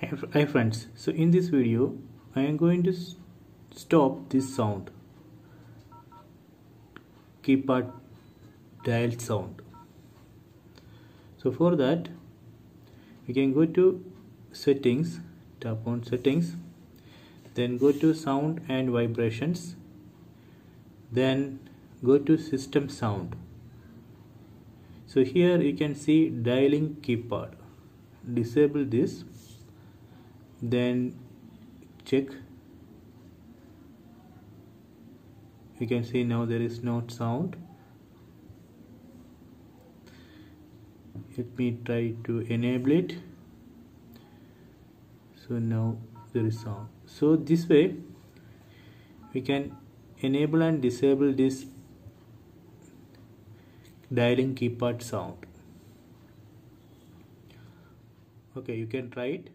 Hi friends, so in this video I am going to stop this sound keypad dial sound. So for that we can go to settings, tap on settings, then go to sound and vibrations, then go to system sound. So here you can see dialing keypad. Disable this then check. You can see now there is no sound. Let me try to enable it. So now there is sound. So this way we can enable and disable this dialing keypad sound. Okay you can try it